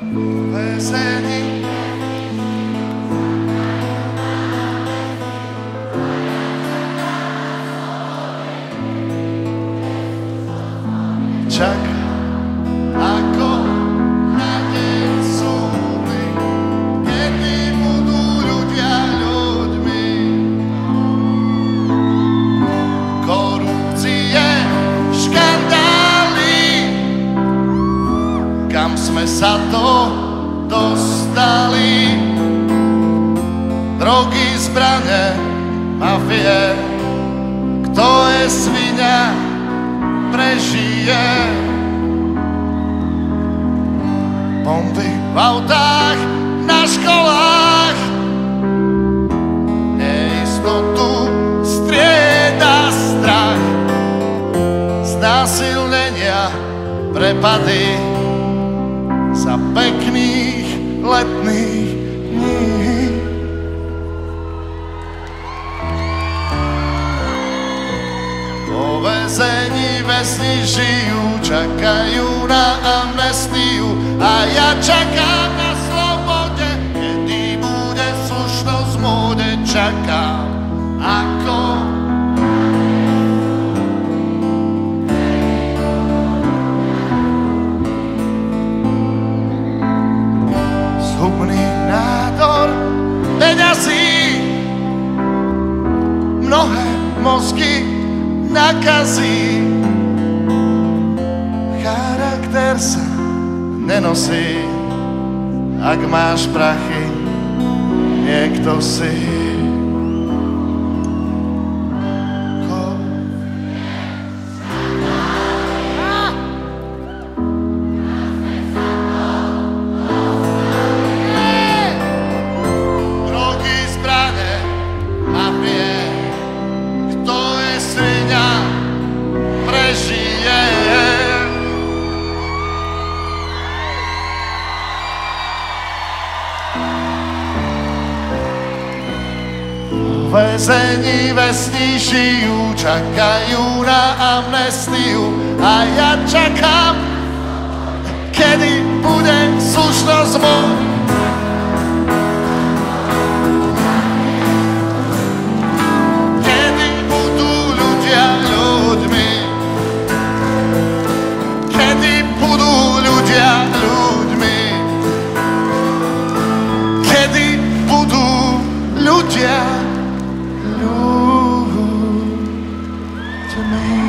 Blessed Čaká, ako na deň súdy, kedy budú ľudia ľuďmi. Korupcie, škandály, kam sme sa to dostali. Drogy, zbrane, mafie, kto je svinia, prežije. Bomby v autách, na školách, neistotu strieda strach, znásilnenia, prepady. Za pekných väzení vesni žijú, čakajú na amnestiu a ja čakám na slobode, kedy bude slušnosť móde, čakám. Ako? Zhubný nádor peňazí. Mnohé mozky nakazí. Charakter sa nenosí. Ak máš prachy niekto si V väzení vesní žijú, čakajú na amnestiu a ja čakám, kedy bude slušnosť môj time.